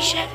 patient.